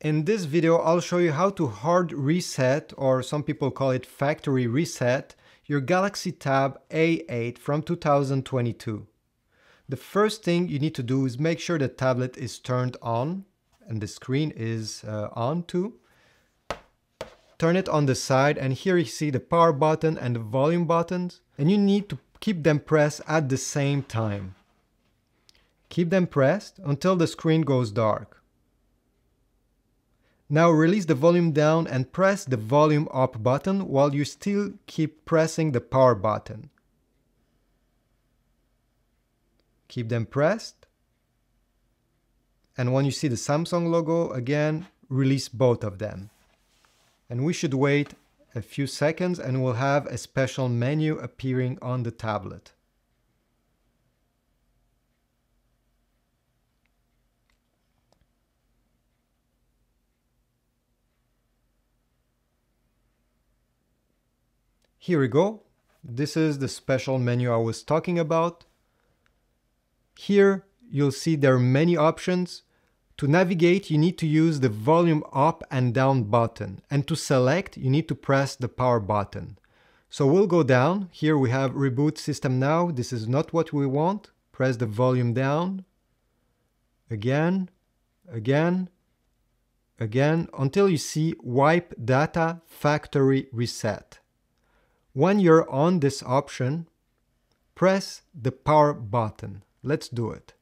In this video, I'll show you how to hard reset, or some people call it factory reset, your Galaxy Tab A8 from 2022. The first thing you need to do is make sure the tablet is turned on and the screen is uh, on too. Turn it on the side and here you see the power button and the volume buttons and you need to keep them pressed at the same time. Keep them pressed until the screen goes dark. Now release the volume down and press the volume up button while you still keep pressing the power button. Keep them pressed. And when you see the Samsung logo again, release both of them. And we should wait a few seconds and we'll have a special menu appearing on the tablet. Here we go. This is the special menu I was talking about. Here you'll see there are many options. To navigate, you need to use the volume up and down button. And to select, you need to press the power button. So we'll go down. Here we have reboot system now. This is not what we want. Press the volume down. Again, again, again, until you see wipe data factory reset. When you're on this option, press the power button. Let's do it.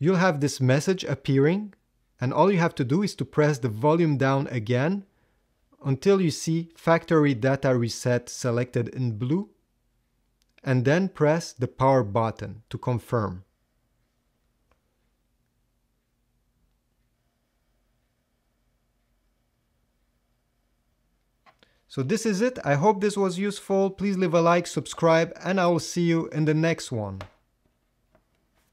You'll have this message appearing and all you have to do is to press the volume down again until you see factory data reset selected in blue and then press the power button to confirm. So this is it. I hope this was useful. Please leave a like, subscribe, and I will see you in the next one.